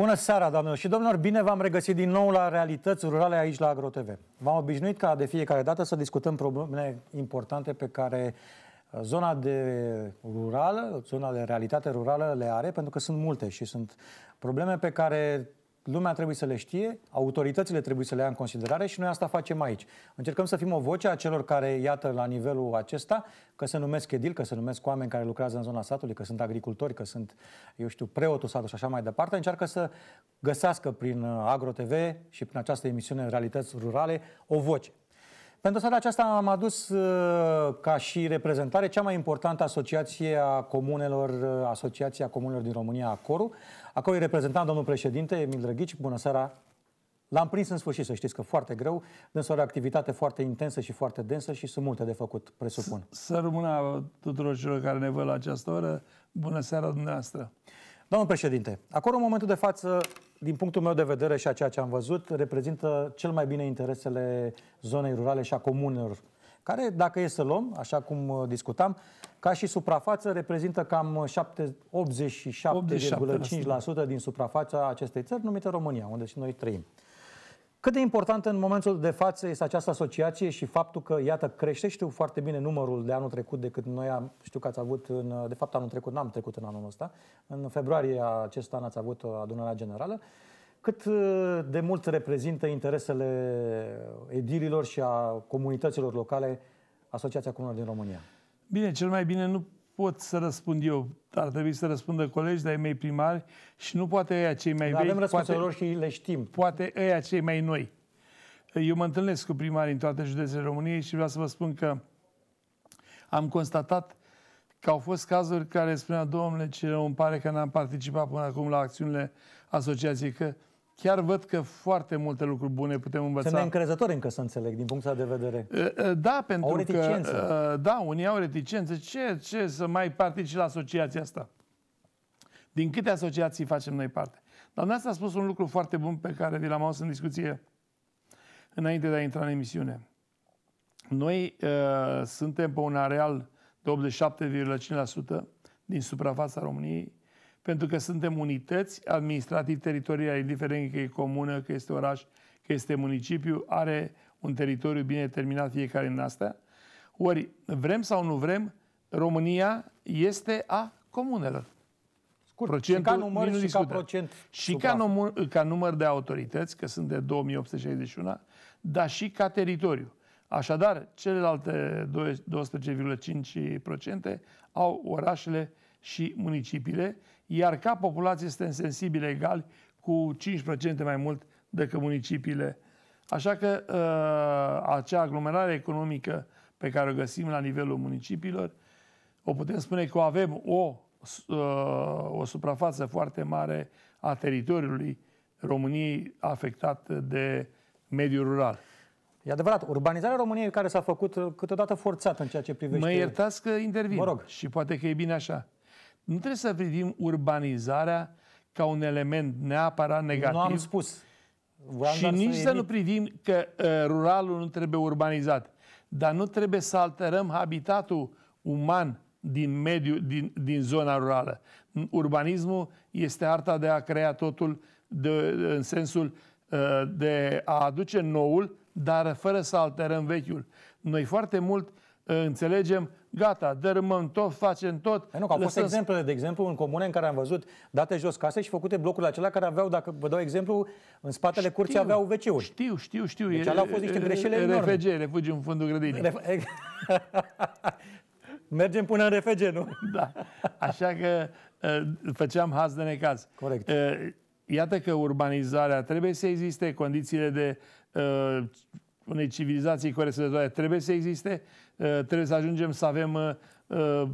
Bună seara, doamnelor și domnilor! Bine v-am regăsit din nou la Realități Rurale aici la AgroTV. V-am obișnuit ca de fiecare dată să discutăm probleme importante pe care uh, zona de rurală, zona de realitate rurală le are, pentru că sunt multe și sunt probleme pe care lumea trebuie să le știe, autoritățile trebuie să le ia în considerare și noi asta facem aici. Încercăm să fim o voce a celor care, iată, la nivelul acesta, că se numesc edil, că se numesc oameni care lucrează în zona satului, că sunt agricultori, că sunt, eu știu, preotul satului și așa mai departe, încearcă să găsească prin AgroTV și prin această emisiune Realități Rurale o voce. Pentru seara aceasta am adus uh, ca și reprezentare cea mai importantă asociație a comunelor, uh, Asociația Comunelor din România, ACORU. Acolo e reprezentant domnul președinte Emil Drăghici. Bună seara! L-am prins în sfârșit, să știți că foarte greu, însă o activitate foarte intensă și foarte densă și sunt multe de făcut, presupun. Să rămână tuturor celor care ne văd la această oră. Bună seara dumneavoastră! Domnul președinte, acolo în momentul de față, din punctul meu de vedere și a ceea ce am văzut, reprezintă cel mai bine interesele zonei rurale și a comunelor, care, dacă e să luăm, așa cum uh, discutam, ca și suprafață, reprezintă cam 87,5% din suprafața acestei țări, numită România, unde și noi trăim. Cât de important în momentul de față este această asociație și faptul că, iată, crește, știu foarte bine numărul de anul trecut decât noi am, știu că ați avut, în, de fapt anul trecut, n-am trecut în anul ăsta, în februarie acest an ați avut adunarea generală, cât de mult reprezintă interesele edililor și a comunităților locale Asociația Comunelor din România? Bine, cel mai bine nu pot să răspund eu. Ar trebui să răspundă colegi de-ai mei primari și nu poate ăia cei mai vechi. Avem poate, lor și le știm. Poate ăia cei mai noi. Eu mă întâlnesc cu primari în toate județele României și vreau să vă spun că am constatat că au fost cazuri care spunea, domnule, ce îmi pare că n-am participat până acum la acțiunile asociației, că chiar văd că foarte multe lucruri bune putem învăța. Sunt încrezători încă să înțeleg, din punctul de vedere. Da, pentru au că... Da, unii au reticență. Ce, ce să mai participi la asociația asta? Din câte asociații facem noi parte? Dar asta a spus un lucru foarte bun pe care vi l-am auzit în discuție înainte de a intra în emisiune. Noi uh, suntem pe un areal de 87,5% din suprafața României pentru că suntem unități administrativ-teritoriale, indiferent că e comună, că este oraș, că este municipiu, are un teritoriu bine determinat fiecare în astea. Ori, vrem sau nu vrem, România este a comunelor. Scurt, Procentul, și ca număr și ca procent. Și ca număr, ca număr de autorități, că sunt de 2861, dar și ca teritoriu. Așadar, celelalte 12,5% au orașele și municipiile, iar ca populație suntem sensibili egali cu 5% mai mult decât municipiile. Așa că uh, acea aglomerare economică pe care o găsim la nivelul municipiilor, o putem spune că o avem o, uh, o suprafață foarte mare a teritoriului României afectat de mediul rural. E adevărat, urbanizarea României care s-a făcut câteodată forțată în ceea ce privește... Mă iertați că intervin mă rog. și poate că e bine așa. Nu trebuie să privim urbanizarea ca un element neapărat negativ. Nu am spus. Vreau și nici să, să nu privim că uh, ruralul nu trebuie urbanizat. Dar nu trebuie să alterăm habitatul uman din, mediu, din, din zona rurală. Urbanismul este arta de a crea totul de, în sensul uh, de a aduce noul, dar fără să alterăm vechiul. Noi foarte mult uh, înțelegem, gata, dărâmăm tot, facem tot. Păi nu, că au fost exemple, de exemplu, în comune în care am văzut date jos case și făcute blocurile acelea care aveau, dacă vă dau exemplu, în spatele știu, curții aveau wc Știu, știu, știu. Deci alea au fost niște greșeli enorme. RFG, refugiu în fundul grădinii. Ref... Mergem până în RFG, nu? Da. Așa că uh, făceam haz de necaz. Corect. Uh, iată că urbanizarea trebuie să existe, condițiile de uh, unei civilizații corespunzătoare trebuie să existe, uh, trebuie să ajungem să avem uh, uh,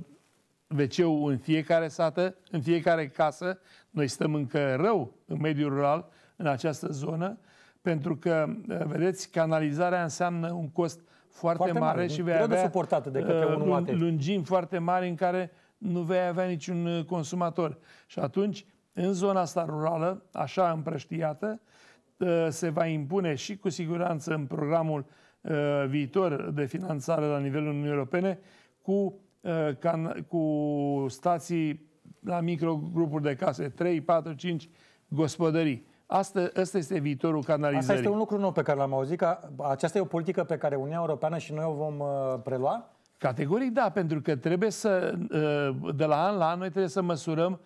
wc în fiecare sată, în fiecare casă. Noi stăm încă rău în mediul rural, în această zonă, pentru că, vedeți, canalizarea înseamnă un cost foarte, foarte mare, mare și vei avea suportată de către un lungimi foarte mari în care nu vei avea niciun consumator. Și atunci, în zona asta rurală, așa împrăștiată, Uh, se va impune și cu siguranță în programul uh, viitor de finanțare la nivelul Uniunii Europene cu, uh, cu stații la microgrupuri de case, 3, 4, 5 gospodării. Asta, asta este viitorul canalizării. Asta este un lucru nou pe care l-am auzit, că aceasta e o politică pe care Uniunea Europeană și noi o vom uh, prelua? Categoric da, pentru că trebuie să, uh, de la an la an, noi trebuie să măsurăm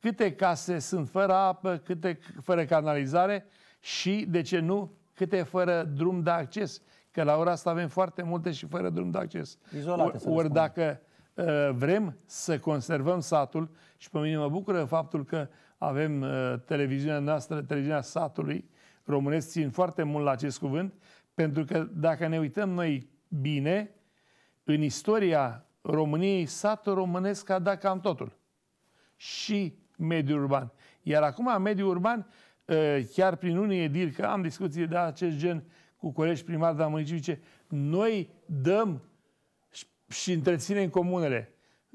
câte case sunt fără apă, câte fără canalizare și, de ce nu, câte fără drum de acces. Că la ora asta avem foarte multe și fără drum de acces. Izolate, Ori, ori dacă uh, vrem să conservăm satul, și pe mine mă bucură faptul că avem uh, televiziunea noastră, televiziunea satului, românesc țin foarte mult la acest cuvânt, pentru că dacă ne uităm noi bine, în istoria României, satul românesc a dat cam totul. Și mediul urban. Iar acum mediul urban, uh, chiar prin unii edili, că am discuții de acest gen cu colegi primari de la municipice, noi dăm și întreținem comunele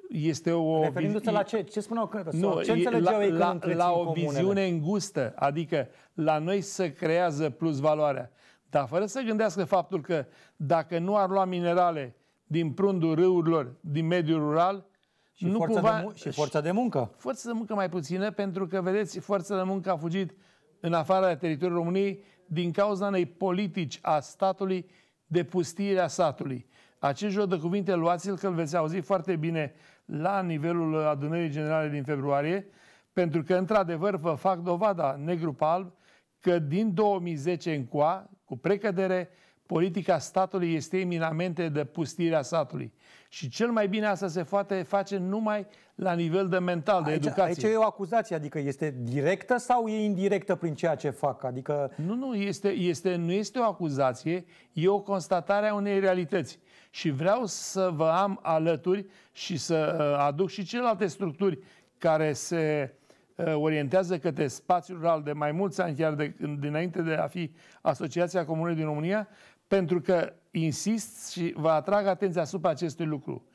este o... Referindu-se la ce? Ce spuneau? Că, nu, ce înțelegeau la, ei la, la o comunele? viziune îngustă, adică la noi să creează plus valoarea. Dar fără să gândească faptul că dacă nu ar lua minerale din prundul râurilor, din mediul rural, și, nu forța cumva, de mu- și forța de muncă. Forța de muncă mai puțină, pentru că, vedeți, forța de muncă a fugit în afara teritoriului României din cauza unei politici a statului de pustire a satului. Acest joc de cuvinte, luați-l că îl veți auzi foarte bine la nivelul adunării generale din februarie, pentru că, într-adevăr, vă fac dovada negru pe alb că din 2010 încoa, cu precădere, politica statului este eminamente de pustirea satului. Și cel mai bine asta se poate face numai la nivel de mental, de aici, educație. Aici e o acuzație, adică este directă sau e indirectă prin ceea ce fac? Adică... Nu, nu, este, este, nu este o acuzație, e o constatare a unei realități și vreau să vă am alături și să uh, aduc și celelalte structuri care se uh, orientează către spațiul rural de mai mulți ani, chiar de, dinainte de a fi Asociația Comunei din România, pentru că insist și vă atrag atenția asupra acestui lucru.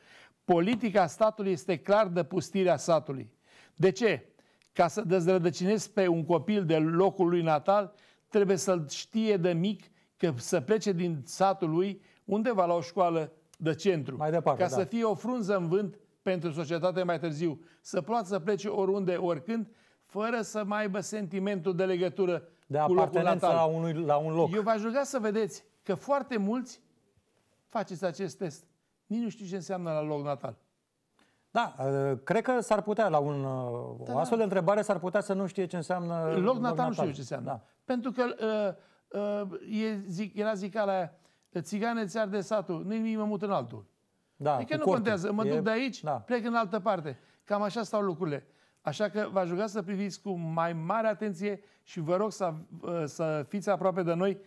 Politica statului este clar de pustirea satului. De ce? Ca să dezrădăcinezi pe un copil de locul lui natal, trebuie să-l știe de mic că să plece din satul lui undeva la o școală de centru. Mai departe, ca da. să fie o frunză în vânt pentru societate mai târziu. Să poată să plece oriunde, oricând, fără să mai aibă sentimentul de legătură de cu locul natal. La, unui, la un loc. Eu v-aș ruga să vedeți că foarte mulți faceți acest test. Nici nu știu ce înseamnă la loc natal. Da, uh, cred că s-ar putea la un, uh, da, o astfel da. de întrebare s-ar putea să nu știe ce înseamnă loc, loc natal. nu știu ce înseamnă. Da. Pentru că uh, uh, e, zic, era zicala aia, țigane ți de satul, nu nimic mă mut în altul. Da, adică nu cortul. contează, mă e... duc de aici, da. plec în altă parte. Cam așa stau lucrurile. Așa că v-aș ruga să priviți cu mai mare atenție și vă rog să, uh, să fiți aproape de noi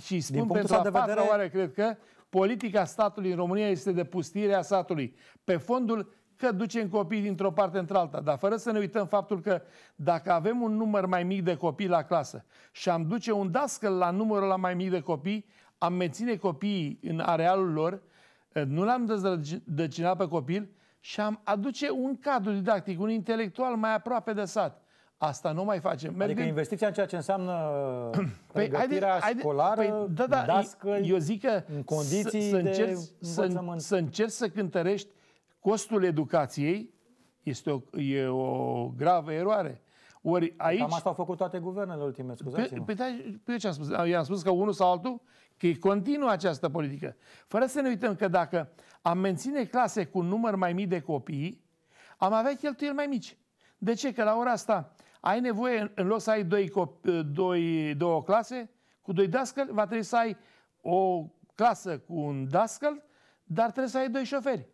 și spun pentru a patra vedere... oară, cred că, politica statului în România este de pustirea satului. Pe fondul că ducem copii dintr-o parte într-alta, dar fără să ne uităm faptul că dacă avem un număr mai mic de copii la clasă și am duce un dascăl la numărul la mai mic de copii, am menține copiii în arealul lor, eh, nu l-am dezrădăcinat pe copil și am aduce un cadru didactic, un intelectual mai aproape de sat. Asta nu mai facem. Mergem... Adică investiția în ceea ce înseamnă păi, pregătirea haide, haide, școlară, păi, da, da, dascăli, eu zic că în condiții să, să, încerci, să, să încerci să cântărești costul educației, este o, e o gravă eroare. Ori aici... Cam asta au făcut toate guvernele ultime, scuzați-mă. Păi, pe, pe ce am spus? I-am spus că unul sau altul, că e continuă această politică. Fără să ne uităm că dacă am menține clase cu număr mai mic de copii, am avea cheltuieli mai mici. De ce? Că la ora asta ai nevoie, în loc să ai doi, doi, două clase, cu doi dascăli, va trebui să ai o clasă cu un dascăl, dar trebuie să ai doi șoferi.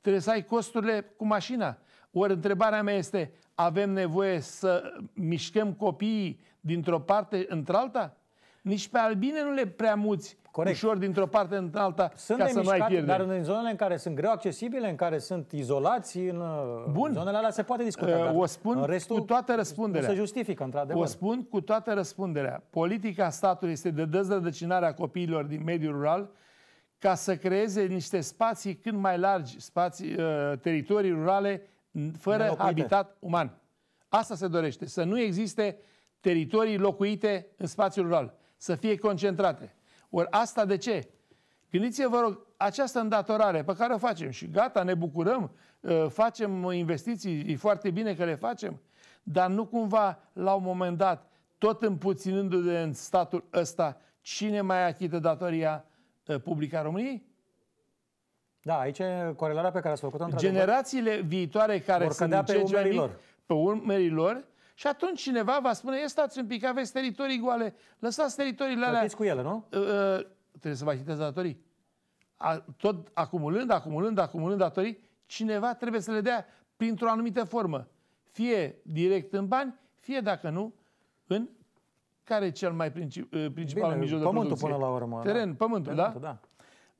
Trebuie să ai costurile cu mașina. Ori întrebarea mea este, avem nevoie să mișcăm copiii dintr-o parte într-alta? Nici pe albine nu le prea muți Corect. ușor dintr-o parte în alta sunt ca să mișcat, nu ai pierdere. Dar în zonele în care sunt greu accesibile, în care sunt izolați, în Bun. zonele alea se poate discuta. Uh, o spun în restul, cu toată răspunderea. se justifică, într-adevăr. O spun cu toată răspunderea. Politica statului este de dezrădăcinarea copiilor din mediul rural ca să creeze niște spații cât mai largi, spații, uh, teritorii rurale fără Nelocuite. habitat uman. Asta se dorește, să nu existe teritorii locuite în spațiul rural, să fie concentrate. Ori asta de ce? Gândiți-vă, vă rog, această îndatorare pe care o facem și gata, ne bucurăm, uh, facem investiții, e foarte bine că le facem, dar nu cumva, la un moment dat, tot împuținându-de în statul ăsta, cine mai achită datoria uh, publică a României? Da, aici e corelarea pe care ați făcut-o Generațiile viitoare care vor sunt pe umerii lor. Pe umerii lor și atunci cineva va spune, e stați un pic, aveți teritorii goale, lăsați teritoriile alea. cu ele, nu? Uh, uh, trebuie să vă achiteze datorii. A, tot acumulând, acumulând, acumulând datorii, cineva trebuie să le dea printr-o anumită formă. Fie direct în bani, fie dacă nu, în care e cel mai princip, uh, principal Bine, mijloc de pământul până la urmă. Teren, da. pământul, pământul da?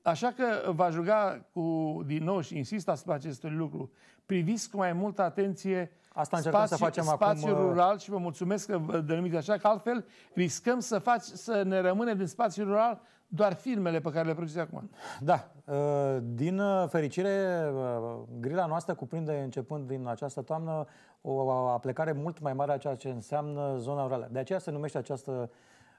da? Așa că va juga cu, din nou și insist asupra acestui lucru, priviți cu mai multă atenție Asta încercăm spațiu, să facem spațiul acum... Uh, rural și vă mulțumesc că vă denumiți așa, că altfel riscăm să, faci, să ne rămâne din spațiul rural doar filmele pe care le produceți acum. Da. Uh, din uh, fericire, grila noastră cuprinde, începând din această toamnă, o aplecare mult mai mare a ceea ce înseamnă zona rurală. De aceea se numește această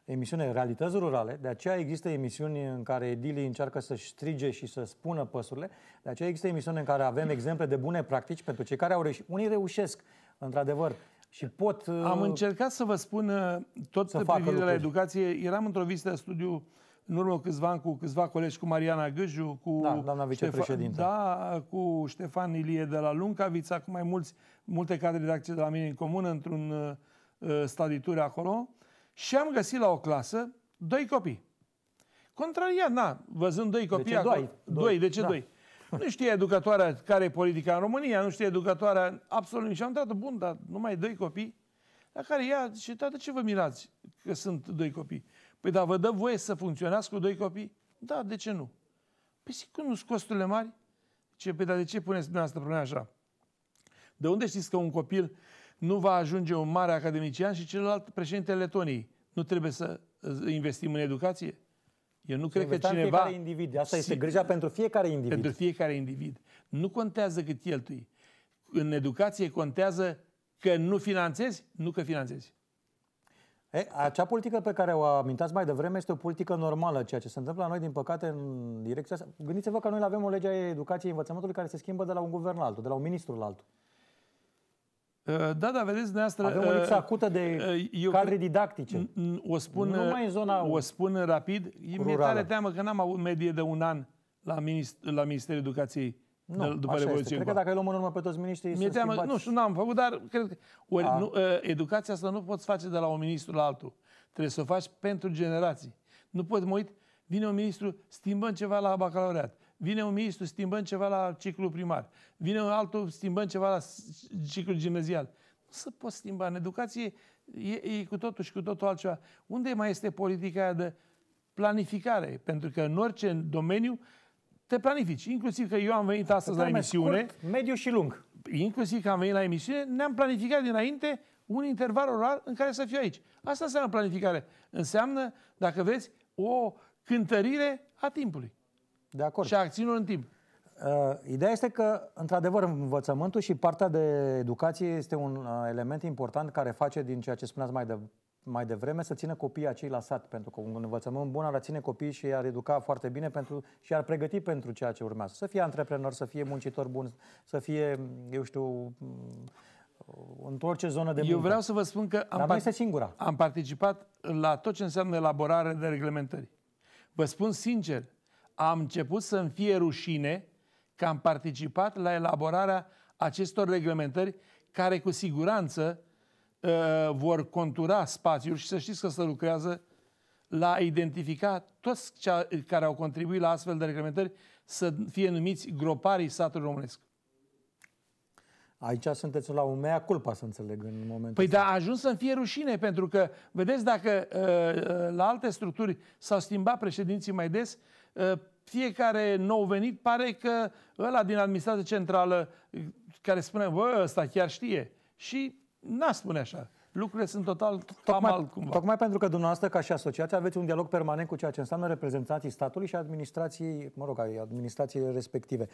emisiune Realități Rurale, de aceea există emisiuni în care edilii încearcă să-și strige și să spună păsurile, de aceea există emisiuni în care avem exemple de bune practici pentru cei care au reușit. Unii reușesc, într-adevăr, și pot... Am uh, încercat să vă spun uh, tot să privire la educație. Eram într-o vizită de studiu în urmă câțiva ani cu câțiva colegi, cu Mariana Gâju, cu, da, doamna Ștefan, da, cu Ștefan Ilie de la Luncavița, cu mai mulți, multe cadre de acție de la mine în comun, într-un uh, uh staditur acolo. Și am găsit la o clasă doi copii. Contrariat, na, văzând doi copii de ce acolo. Doi? doi. De ce da. doi? Nu știe educatoarea care e politica în România, nu știe educatoarea absolut nici. Am dat bun, dar numai doi copii. La care ea și tată, ce vă mirați că sunt doi copii? Păi dar vă dă voie să funcționați cu doi copii? Da, de ce nu? Păi sigur nu sunt costurile mari. Ce, păi dar de ce puneți dumneavoastră problema așa? De unde știți că un copil nu va ajunge un mare academician și celălalt președinte Letoniei. Nu trebuie să investim în educație? Eu nu cred că cineva... fiecare individ. Asta este grija pentru fiecare individ. Pentru fiecare individ. Nu contează cât cheltui. În educație contează că nu finanțezi, nu că finanțezi. E, acea politică pe care o amintați mai devreme este o politică normală. Ceea ce se întâmplă la noi, din păcate, în direcția asta. Gândiți-vă că noi avem o lege a educației învățământului care se schimbă de la un guvern la altul, de la un ministru la altul. Uh, da, da, vedeți, dumneavoastră... Avem o lipsă uh, acută de uh, eu, cadre didactice. O spun, nu numai în zona o spun rapid. Mi-e tare teamă că n-am avut medie de un an la, minist- la Ministerul Educației nu, după așa Revoluție. Cred că dacă îi luăm în urmă pe toți miniștrii Mi-e teamă, Nu știu, n-am făcut, dar cred că... Ori, nu, educația asta nu poți face de la un ministru la altul. Trebuie să o faci pentru generații. Nu poți mă uit, vine un ministru, schimbăm ceva la bacalaureat. Vine un ministru, schimbăm ceva la ciclul primar. Vine un altul, schimbăm ceva la ciclul gimnazial. Nu se poate schimba. În educație e, e cu totul și cu totul altceva. Unde mai este politica aia de planificare? Pentru că în orice domeniu te planifici. Inclusiv că eu am venit astăzi la emisiune. Scurt, mediu și lung. Inclusiv că am venit la emisiune, ne-am planificat dinainte un interval oral în care să fiu aici. Asta înseamnă planificare. Înseamnă, dacă vreți, o cântărire a timpului. De acord. Și a acțiunilor în timp. Uh, ideea este că, într-adevăr, învățământul și partea de educație este un uh, element important care face din ceea ce spuneați mai, de, mai devreme să țină copiii acei la sat. Pentru că un învățământ bun ar ține copiii și ar educa foarte bine pentru, și ar pregăti pentru ceea ce urmează. Să fie antreprenor, să fie muncitor bun, să fie, eu știu, în orice zonă de muncă. Eu vreau să vă spun că am, Dar este singura. am participat la tot ce înseamnă elaborare de reglementări. Vă spun sincer, am început să-mi fie rușine că am participat la elaborarea acestor reglementări care cu siguranță uh, vor contura spațiul și să știți că se lucrează la a identifica toți cea, care au contribuit la astfel de reglementări să fie numiți groparii satului românesc. Aici sunteți la un mea culpa, să înțeleg, în momentul Păi da, a ajuns să-mi fie rușine, pentru că, vedeți, dacă uh, uh, la alte structuri s-au schimbat președinții mai des, uh, fiecare nou venit pare că ăla din administrația centrală care spune, bă, ăsta chiar știe. Și n-a spune așa. Lucrurile sunt total tocmai, cumva. Tocmai pentru că dumneavoastră, ca și asociație, aveți un dialog permanent cu ceea ce înseamnă reprezentanții statului și administrației, mă rog, administrației respective.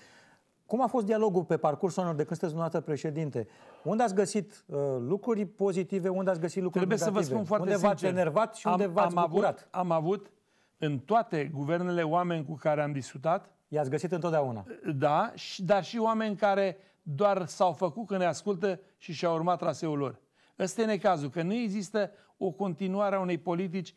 Cum a fost dialogul pe parcursul anilor de când sunteți dumneavoastră președinte? Unde ați găsit uh, lucruri pozitive, unde ați găsit lucruri Trebuie negative? să vă spun foarte unde v-ați enervat și unde am, v-ați am bucurat? Avut, am avut în toate guvernele oameni cu care am discutat. I-ați găsit întotdeauna. Da, dar și oameni care doar s-au făcut că ne ascultă și și-au urmat traseul lor. Ăsta e necazul, că nu există o continuare a unei politici,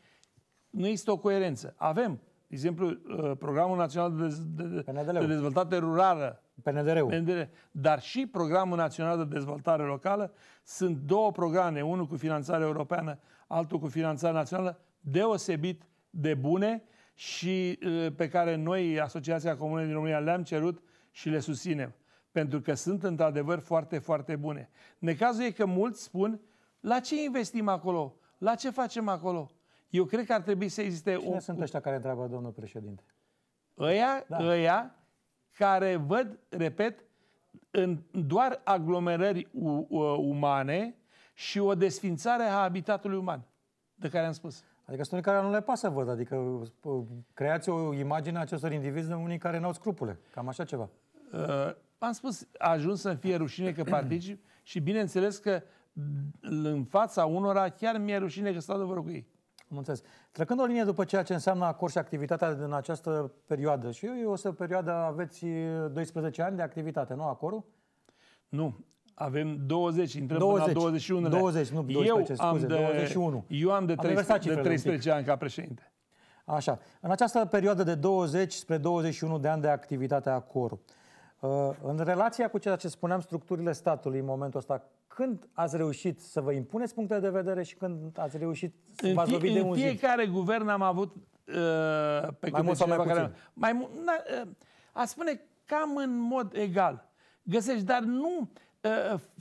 nu există o coerență. Avem, de exemplu, uh, Programul Național de, de, de Dezvoltare Rurală, PNDR-ul. PNDR, dar și Programul Național de Dezvoltare Locală sunt două programe, unul cu finanțare europeană, altul cu finanțare națională, deosebit de bune și uh, pe care noi, Asociația Comună din România, le-am cerut și le susținem. Pentru că sunt într-adevăr foarte, foarte bune. Necazul e că mulți spun, la ce investim acolo? La ce facem acolo? Eu cred că ar trebui să existe... Cine o... sunt ăștia care întreabă, domnul președinte? Ăia, da. ăia care văd, repet, în doar aglomerări umane și o desfințare a habitatului uman, de care am spus. Adică sunt unii care nu le pasă văd, adică uh, creați o imagine a acestor indivizi de unii care n-au scrupule. Cam așa ceva. Uh, am spus, a ajuns să-mi fie rușine că particip și bineînțeles că în fața unora chiar mi-e rușine că stau de vorbă cu ei. Am înțeles. Trecând o linie după ceea ce înseamnă acord și activitatea din această perioadă, și eu o să perioadă aveți 12 ani de activitate, nu acordul? Nu. Avem 20, intrăm 20, până la 21. 20, nu 12, eu scuze, am de, 21. Eu am de, 13, de 13 ani ca președinte. Așa. În această perioadă de 20 spre 21 de ani de activitate a CORU, uh, în relația cu ceea ce spuneam, structurile statului în momentul ăsta, când ați reușit să vă impuneți punctele de vedere și când ați reușit să vă lovit de un În fiecare zi? guvern am avut uh, pe mai mult sau mai puțin? Care, mai, na, uh, a spune cam în mod egal. Găsești, dar nu uh,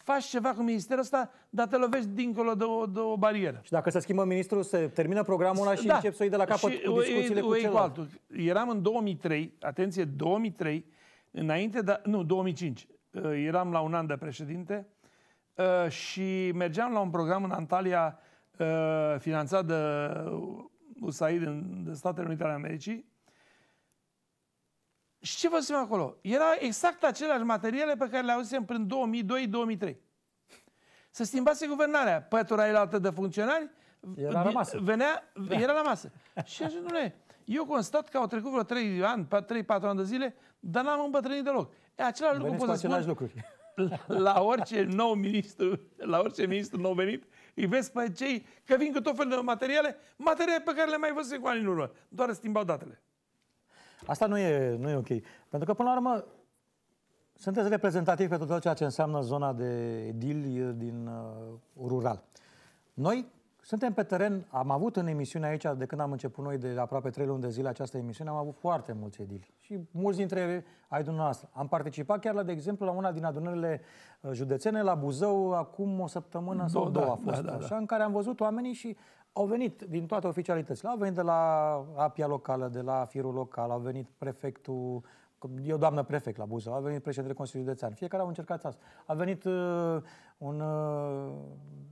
faci ceva cu ministerul ăsta, dar te lovești dincolo de o, de o barieră. Și dacă se schimbă ministrul, se termină programul ăla și da. încep să iei de la capăt și cu discuțiile o, cu celălalt. Altul. Eram în 2003, atenție, 2003, înainte de, nu, 2005, uh, eram la un an de președinte uh, și mergeam la un program în Antalya uh, finanțat de USAID, de Statele Unite ale Americii, și ce văzusem acolo? Era exact aceleași materiale pe care le auzisem prin 2002-2003. Să schimbase guvernarea. Pătura altă de funcționari era la masă. Venea, da. era la masă. și așa, nu eu constat că au trecut vreo 3 ani, 3-4 ani de zile, dar n-am îmbătrânit deloc. E același lucru pot să spun, lucruri. La, la, orice nou ministru, la orice ministru nou venit, îi vezi pe cei că vin cu tot felul de materiale, materiale pe care le mai văzut cu ani în urmă. Doar schimbau datele. Asta nu e, nu e ok. Pentru că, până la urmă, sunteți reprezentativi pentru tot ceea ce înseamnă zona de edili din uh, rural. Noi suntem pe teren, am avut în emisiune aici, de când am început noi de aproape trei luni de zile această emisiune, am avut foarte mulți edili. Și mulți dintre ai dumneavoastră. Am participat chiar, la, de exemplu, la una din adunările uh, județene, la Buzău, acum o săptămână sau da, două a fost, da, da, așa, da. în care am văzut oamenii și au venit din toate oficialitățile. Au venit de la Apia locală, de la Firul local, au venit prefectul, eu doamnă prefect la Buzău, a venit președintele Consiliului Județean. Fiecare au încercat asta. A venit uh, un uh,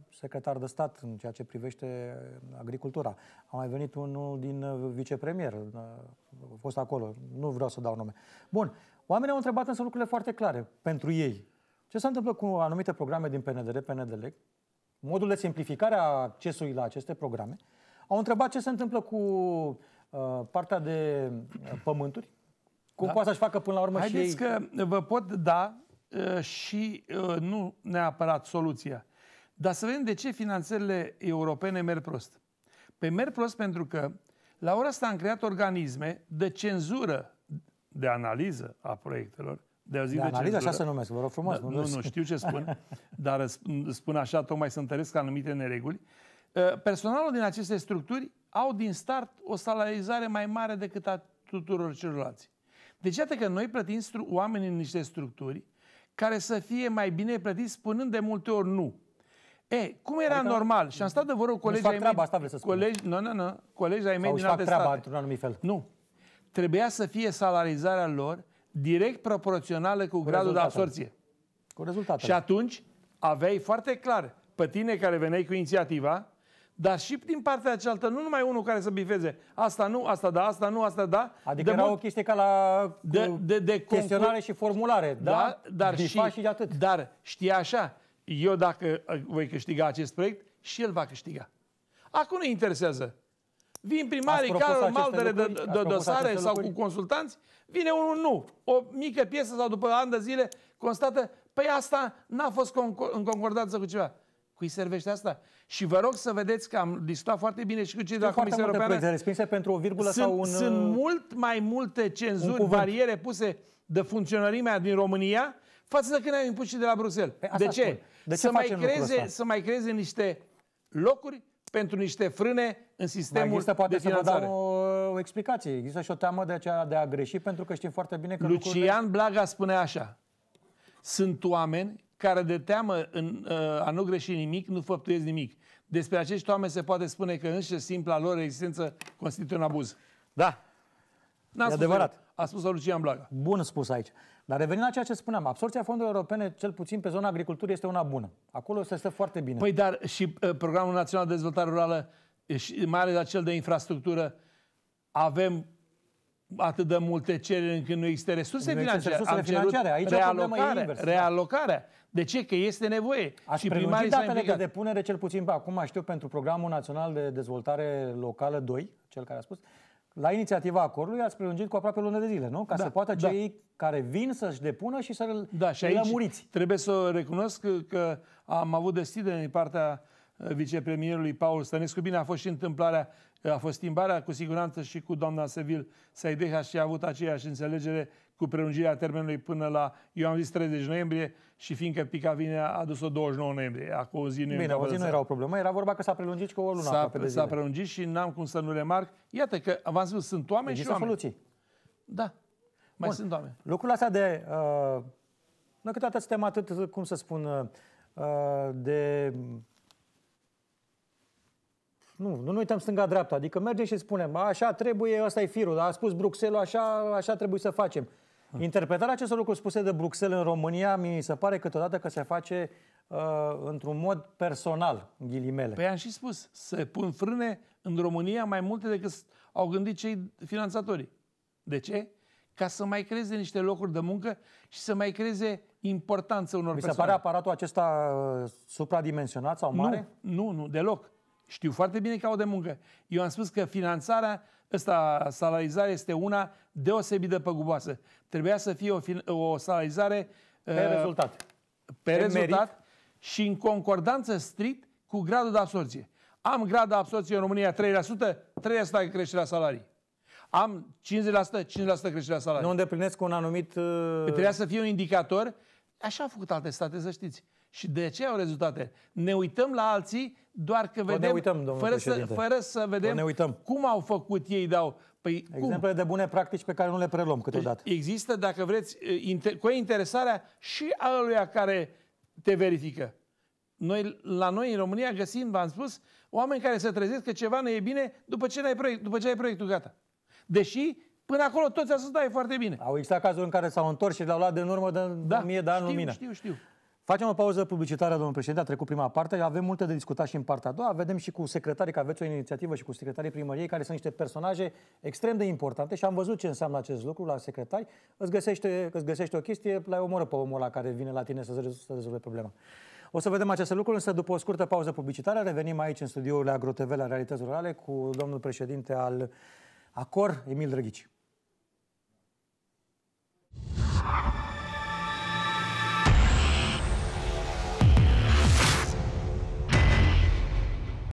secretar de stat în ceea ce privește agricultura. A mai venit unul din uh, vicepremier, uh, a fost acolo, nu vreau să dau nume. Bun, oamenii au întrebat însă lucrurile foarte clare pentru ei. Ce se întâmplă cu anumite programe din PNDR, PNDL, modul de simplificare a accesului la aceste programe, au întrebat ce se întâmplă cu uh, partea de uh, pământuri, cum da. poate să-și facă până la urmă Haideți și ei... că vă pot da uh, și uh, nu neapărat soluția, dar să vedem de ce finanțările europene merg prost. Păi merg prost pentru că la ora asta am creat organisme de cenzură, de analiză a proiectelor, de, o zi de, de analiză, așa se numesc, vă rog frumos. Da, nu, nu, știu ce spun, dar spun așa tocmai să întăresc anumite nereguli. Uh, personalul din aceste structuri au din start o salarizare mai mare decât a tuturor celorlalți. Deci iată că noi plătim oameni în niște structuri care să fie mai bine plătiți spunând de multe ori nu. E, cum era adică normal? Și am stat de vorbă cu colegii ai mei... asta vreți să colegi, nu, nu, nu, colegi ai mei din alte treaba într-un anumit fel. Nu. Trebuia să fie salarizarea lor direct proporțională cu, cu gradul de absorție. Cu rezultatele. Și atunci aveai foarte clar pe tine care veneai cu inițiativa, dar și din partea cealaltă, nu numai unul care să bifeze. Asta nu, asta da, asta nu, asta da. Adică de era o chestie ca la de, de, de chestionare și formulare. Da, da dar și, și de atât. Dar știa așa, eu dacă voi câștiga acest proiect, și el va câștiga. Acum nu interesează. Vin primarii care au maldere de, de, de dosare sau cu consultanți, vine unul nu. O mică piesă sau după ani de zile constată, păi asta n-a fost în concordanță cu ceva. Cui servește asta? Și vă rog să vedeți că am discutat foarte bine și cu cei de la Comisia Europeană. Sunt respinse pentru o virgulă sunt, sau un... Sunt mult mai multe cenzuri, bariere puse de funcționărimea din România față de când am impus și de la Bruxelles. Păi de ce? De ce să, mai creeze, să mai creeze niște locuri pentru niște frâne în sistemul există, poate de finanțare. Să vă dau o, o explicație. Există și o teamă de aceea de a greși, pentru că știm foarte bine că Lucian lucrurile... Blaga spune așa. Sunt oameni care de teamă în, uh, a nu greși nimic, nu făptuiesc nimic. Despre acești oameni se poate spune că înșe simpla lor existență constituie un abuz. Da, N-a e spus adevărat. Eu. A spus Lucian Blaga. Bun spus aici. Dar revenind la ceea ce spuneam, absorția fondurilor europene, cel puțin pe zona agriculturii, este una bună. Acolo se stă foarte bine. Păi dar și uh, Programul Național de Dezvoltare Rurală, și mai ales acel de infrastructură, avem atât de multe cereri încât nu există resurse nu financiare. Resursele financiare. Aici realocarea, invers, realocarea. De ce? Că este nevoie. Aș și primarii datele de depunere, cel puțin acum știu, pentru Programul Național de Dezvoltare Locală 2, cel care a spus, la inițiativa acordului ați prelungit cu aproape o lună de zile, nu? Ca da, să poată da. cei care vin să-și depună și să-l da, și aici lămuriți. Trebuie să recunosc că, că am avut deschidere din partea uh, vicepremierului Paul Stănescu. Bine, a fost și întâmplarea, uh, a fost schimbarea cu siguranță și cu doamna Sevil Saideha și a avut aceeași înțelegere cu prelungirea termenului până la, eu am zis 30 noiembrie și fiindcă Pica vine a adus-o 29 noiembrie. Acum o zi nu Bine, o zi nu era o problemă, era vorba că s-a prelungit cu o lună s-a, de S-a prelungit și n-am cum să nu remarc. Iată că, v-am spus, sunt oameni Există și oameni. soluții. Da, mai Bun. sunt oameni. Lucrul astea de... Uh, noi câteodată suntem atât, cum să spun, uh, de nu, nu uităm stânga-dreapta. Adică mergem și spunem, așa trebuie, ăsta e firul, a spus Bruxelles, așa, așa trebuie să facem. Interpretarea acestor lucruri spuse de Bruxelles în România mi se pare câteodată că se face uh, într-un mod personal, în ghilimele. Păi am și spus, se pun frâne în România mai multe decât au gândit cei finanțatorii. De ce? Ca să mai creeze niște locuri de muncă și să mai creeze importanță unor Mi se pare aparatul acesta uh, supradimensionat sau mare? Nu, nu, nu, deloc. Știu foarte bine că au de muncă. Eu am spus că finanțarea, ăsta, salarizarea este una deosebit de păguboasă. Trebuia să fie o, o salarizare pe uh, rezultat. Pe, pe rezultat merit. și în concordanță strict cu gradul de absorție. Am grad de absorție în România 3%, 3% creșterea salarii. Am 50%, 50% creșterea salarii. Nu îndeplinesc un anumit... Uh... Trebuia să fie un indicator. Așa au făcut alte state, să știți. Și de ce au rezultate? Ne uităm la alții doar că vedem, ne uităm, fără, să, fără să vedem ne uităm. cum au făcut ei. Dau. Păi, Exemple cum? de bune practici pe care nu le preluăm câteodată. Deci există, dacă vreți, inter- cu interesarea și a ăluia care te verifică. Noi, la noi, în România, găsim, v-am spus, oameni care se trezesc că ceva nu e bine după ce ai, proiect, după ce ai proiectul gata. Deși Până acolo toți a spus, da, e foarte bine. Au existat cazuri în care s-au întors și le-au luat de în urmă de da, mie de ani știu, lumină. știu, știu. Facem o pauză publicitară, domnul președinte, a trecut prima parte, avem multe de discutat și în partea a doua, vedem și cu secretarii, că aveți o inițiativă și cu secretarii primăriei, care sunt niște personaje extrem de importante și am văzut ce înseamnă acest lucru la secretari, îți găsește, îți găsește o chestie, la omoră pe omul ăla care vine la tine să, să rezolve problema. O să vedem aceste lucruri, însă după o scurtă pauză publicitară revenim aici în studioul AgroTV la Realități Rurale cu domnul președinte al ACOR, Emil Drăghici.